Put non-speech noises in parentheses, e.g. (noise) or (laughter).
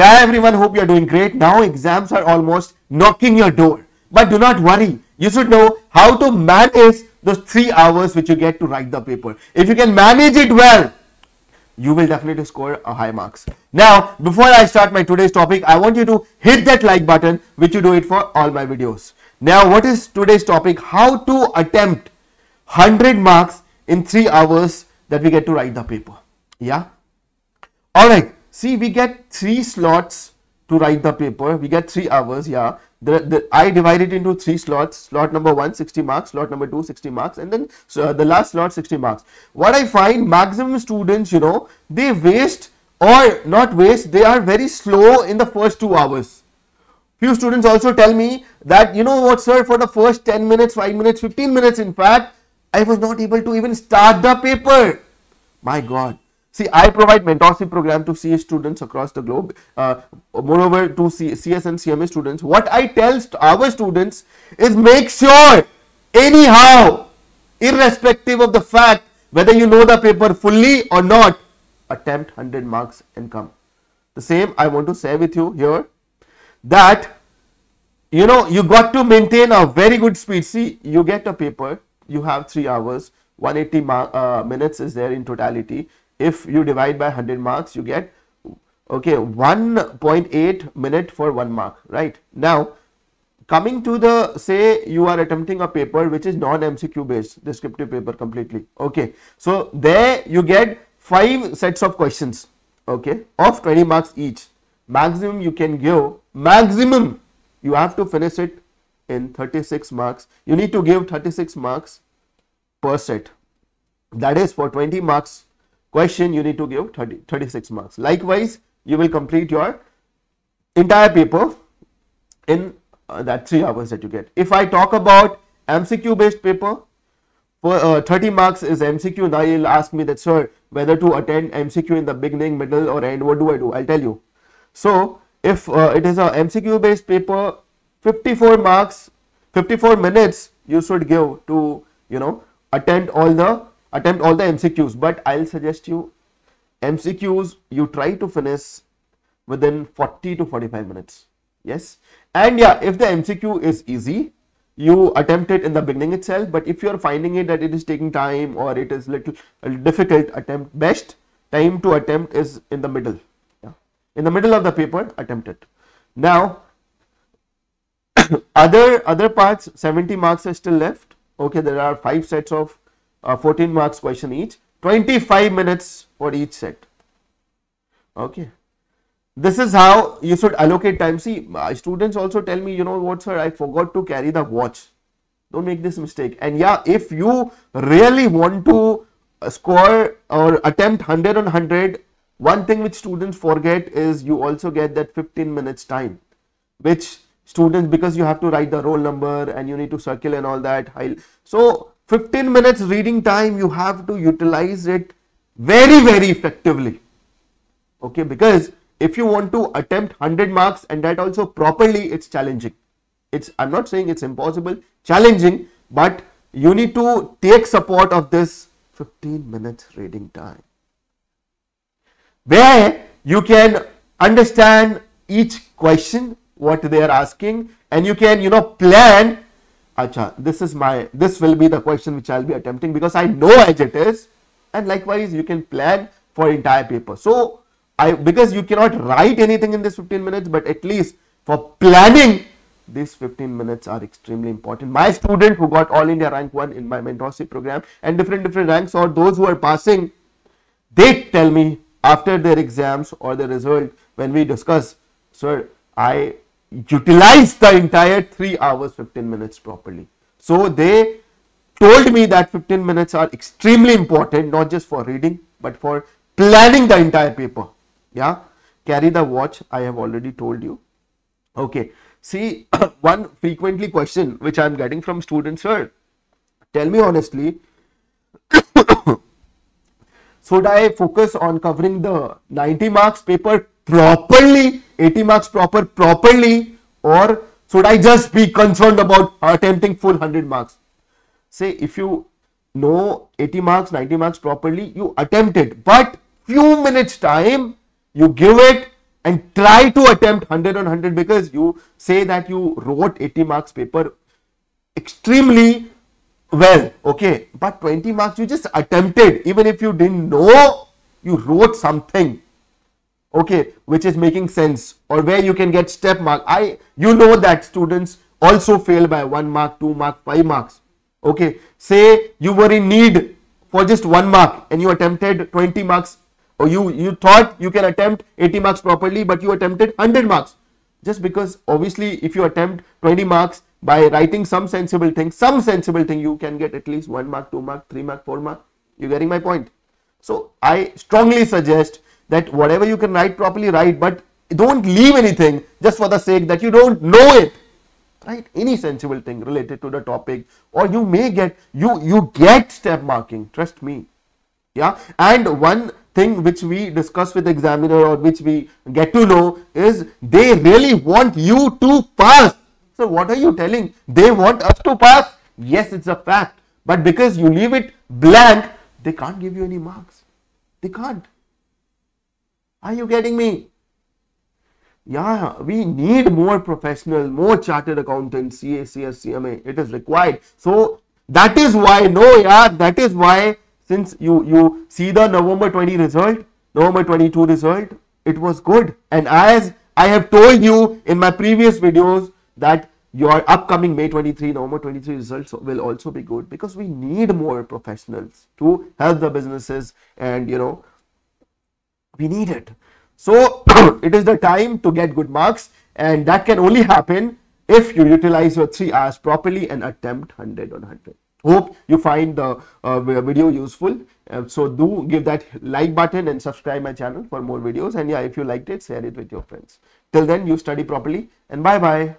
Hi everyone, hope you are doing great. Now exams are almost knocking your door. But do not worry, you should know how to manage those three hours which you get to write the paper. If you can manage it well, you will definitely score a high marks. Now, before I start my today's topic, I want you to hit that like button, which you do it for all my videos. Now, what is today's topic? How to attempt 100 marks in 3 hours that we get to write the paper. Yeah. Alright. See, we get 3 slots to write the paper. We get 3 hours. Yeah. The, the, I divide it into 3 slots. Slot number 1, 60 marks. Slot number 2, 60 marks. And then so, the last slot, 60 marks. What I find, maximum students, you know, they waste or not waste, they are very slow in the first 2 hours. Few students also tell me that, you know what, sir, for the first 10 minutes, 5 minutes, 15 minutes, in fact, I was not able to even start the paper. My God. See, I provide mentorship program to CA students across the globe. Uh, moreover, to C CS and CMA students, what I tell st our students is make sure, anyhow, irrespective of the fact whether you know the paper fully or not, attempt 100 marks and come. The same I want to say with you here that you know you got to maintain a very good speed. See, you get a paper you have 3 hours 180 uh, minutes is there in totality if you divide by 100 marks you get okay 1.8 minute for one mark right? Now coming to the say you are attempting a paper which is non mcq based descriptive paper completely okay? So there you get five sets of questions okay of 20 marks each. Maximum you can give maximum you have to finish it in 36 marks. You need to give 36 marks per set. That is for 20 marks question you need to give 30, 36 marks. Likewise you will complete your entire paper in uh, that 3 hours that you get. If i talk about mcq based paper for uh, 30 marks is mcq now you'll ask me that sir whether to attend mcq in the beginning middle or end what do i do? I'll tell you. So if uh, it is a mcq based paper 54 marks 54 minutes you should give to you know attend all the attempt all the mcqs but i'll suggest you mcqs you try to finish within 40 to 45 minutes. Yes? And yeah if the mcq is easy you attempt it in the beginning itself but if you are finding it that it is taking time or it is little, difficult attempt best. Time to attempt is in the middle. Yeah. In the middle of the paper attempt it. Now (coughs) other other parts 70 marks are still left. Okay there are five sets of uh, 14 marks question each 25 minutes for each set. Okay. This is how you should allocate time. See my students also tell me you know what sir? I forgot to carry the watch. Don't make this mistake. And yeah if you really want to uh, score or attempt 100 on 100 one thing which students forget is you also get that 15 minutes time which students because you have to write the roll number and you need to circle and all that so 15 minutes reading time you have to utilize it very very effectively. Okay because if you want to attempt 100 marks and that also properly it's challenging. It's i'm not saying it's impossible challenging but you need to take support of this 15 minutes reading time. Where you can understand each question what they are asking and you can you know plan Acha, this is my, this will be the question which I'll be attempting because I know as it is and likewise you can plan for entire paper. So, I, because you cannot write anything in this 15 minutes but at least for planning these 15 minutes are extremely important. My student who got all India rank 1 in my mentorship program and different different ranks or those who are passing, they tell me after their exams or the result when we discuss, sir, I utilize the entire 3 hours 15 minutes properly. So they told me that 15 minutes are extremely important not just for reading but for planning the entire paper. Yeah, carry the watch I have already told you. Okay, see (coughs) one frequently question which I am getting from students sir, tell me honestly (coughs) should I focus on covering the 90 marks paper properly 80 marks proper properly or should I just be concerned about attempting full 100 marks? Say if you know 80 marks, 90 marks properly, you attempt it, but few minutes time, you give it and try to attempt 100 on 100 because you say that you wrote 80 marks paper extremely well okay? But 20 marks you just attempted. Even if you didn't know you wrote something okay which is making sense or where you can get step mark. I you know that students also fail by 1 mark 2 mark 5 marks. Okay say you were in need for just 1 mark and you attempted 20 marks. Or you you thought you can attempt 80 marks properly but you attempted 100 marks. Just because obviously if you attempt 20 marks by writing some sensible thing some sensible thing you can get at least 1 mark 2 mark 3 mark 4 mark. You getting my point? So i strongly suggest that whatever you can write properly write but don't leave anything just for the sake that you don't know it. Right any sensible thing related to the topic or you may get you you get step marking trust me. Yeah? And one thing which we discuss with examiner or which we get to know is they really want you to pass. So what are you telling? They want us to pass? Yes it's a fact. But because you leave it blank they can't give you any marks. They can't are you getting me? Yeah, we need more professional, more chartered accountants, CA, CS, CMA. It is required. So that is why, no, yeah, that is why since you, you see the November 20 result, November 22 result, it was good. And as I have told you in my previous videos that your upcoming May 23, November 23 results will also be good because we need more professionals to help the businesses and, you know, we need it. So (coughs) it is the time to get good marks and that can only happen if you utilize your 3 hours properly and attempt 100 on 100. Hope you find the uh, video useful. Uh, so do give that like button and subscribe my channel for more videos and yeah if you liked it share it with your friends. Till then you study properly and bye bye.